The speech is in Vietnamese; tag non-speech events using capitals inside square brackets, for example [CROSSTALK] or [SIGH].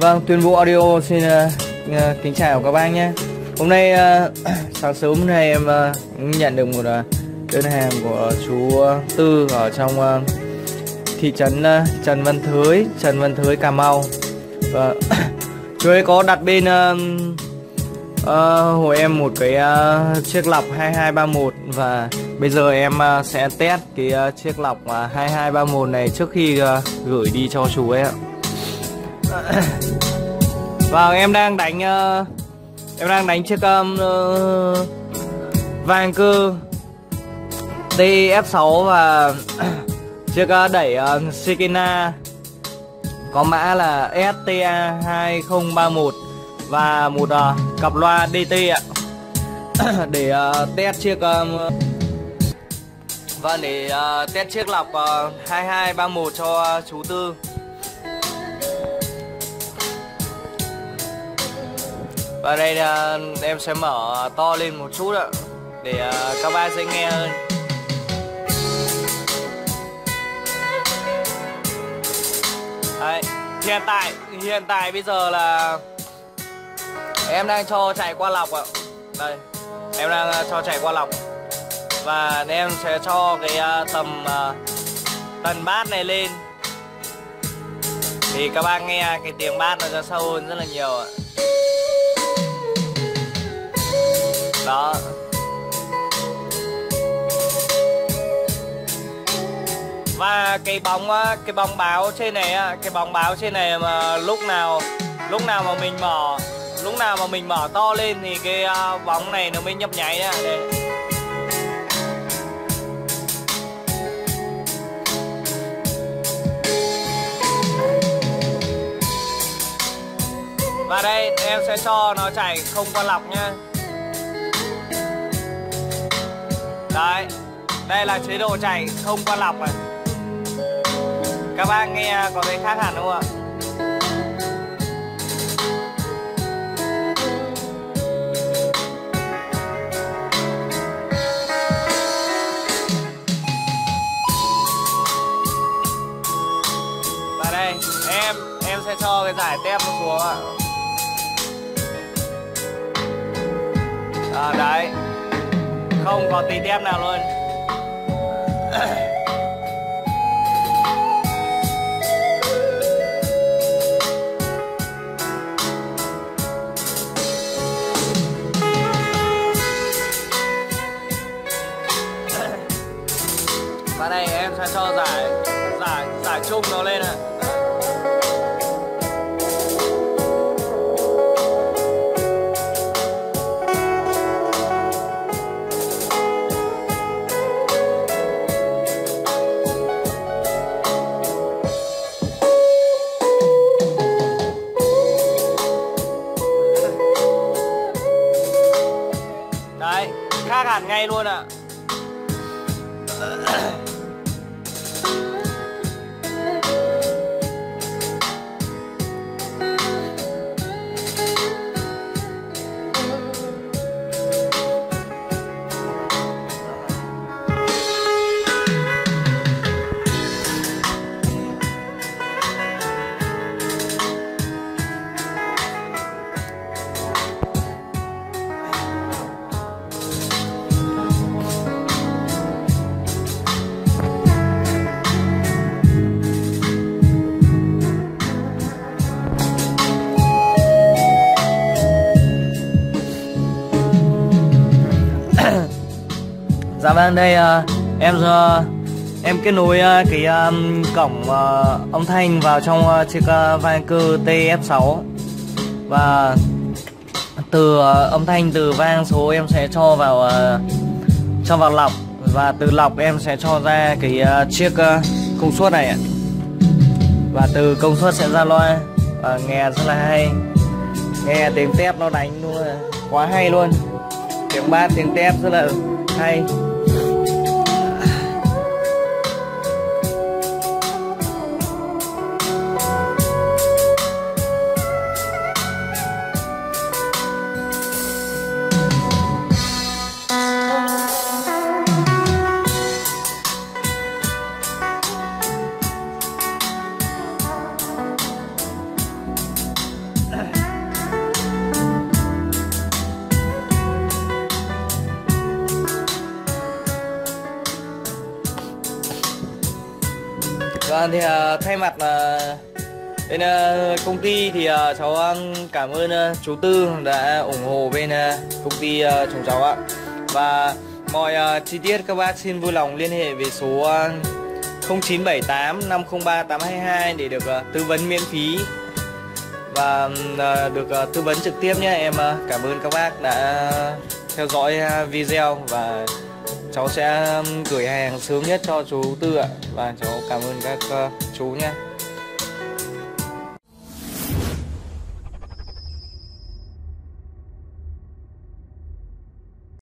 Vâng, Tuyên Vũ Audio xin uh, kính chào các bác nhé. Hôm nay uh, [CLEARS THROAT] sáng sớm nay em uh, nhận được một uh, đơn hàng của chú Tư ở trong uh, thị trấn uh, Trần Văn Thới, Trần Văn Thới Cà Mau. Và [CLEARS THROAT] chú ấy có đặt bên uh, uh, hồi em một cái uh, chiếc lọc 2231 và bây giờ em uh, sẽ test cái uh, chiếc lọc uh, 2231 này trước khi uh, gửi đi cho chú ấy ạ. [CLEARS THROAT] Vâng em đang đánh uh, Em đang đánh chiếc um, uh, Vàng cư TF6 và [CLEARS THROAT] chiếc uh, đẩy ờ, uh, Sikina Có mã là STA2031 Và một uh, cặp loa DT ạ. [CLEARS THROAT] Để uh, test chiếc um, Vâng để uh, test chiếc lọc uh, 2231 cho uh, chú Tư. Và đây là em sẽ mở to lên một chút ạ Để uh, các bạn sẽ nghe hơn. Đấy, hiện tại hiện tại bây giờ là em đang cho chạy qua lọc ạ. Đây em đang ờ, cho chạy qua lọc. Và em sẽ cho cái uh, tầm uh, tần bát này lên. Thì các bạn nghe cái tiếng bát nó ra sâu hơn rất là nhiều ạ. Cái bóng cái bóng báo trên này cái bóng báo trên này mà lúc nào lúc nào mà mình mở, lúc nào mà mình mở to lên thì cái bóng này nó mới nhấp nháy nha đây và đây, em sẽ cho nó chảy không qua lọc nhá. Đấy, Đây là chế độ chạy không qua lọc này. Các bạn nghe có thấy khác hẳn không ạ? Và đây em em sẽ cho cái giải tép nó xuống ạ. À, Đấy. Không có tí tép nào luôn. [CLEARS THROAT] cho giải giải giải chung nó lên ạ Đấy, khác hẳn ngay luôn ạ. Dạ vâng đây uh, em uh, em kết nối uh, cái um, cổng uh, âm thanh vào trong uh, chiếc uh, Vanker TF6 và từ uh, âm thanh từ vang số em sẽ cho vào uh, cho vào lọc. Và từ lọc em sẽ cho ra cái uh, chiếc uh, công suất này ạ. Và từ công suất sẽ ra loa. Và nghe rất là hay. Nghe tiếng tép nó đánh luôn quá hay luôn. Tiếng bát tiếng tép rất là hay. Thì uh, thay mặt uh, bên uh, công ty thì uh, cháu uh, cảm ơn uh, chú Tư đã ủng hộ bên uh, công ty uh, chúng cháu ạ. Và mọi uh, chi tiết các bác xin vui lòng liên hệ về số uh, 0978 503 822 để được uh, tư vấn miễn phí và uh, được uh, tư vấn trực tiếp nhé. Em uh, cảm ơn các bác đã theo dõi uh, video và cháu sẽ um, gửi hàng sớm nhất cho chú Tư ạ. Và cháu cảm ơn các uh, chú nhé.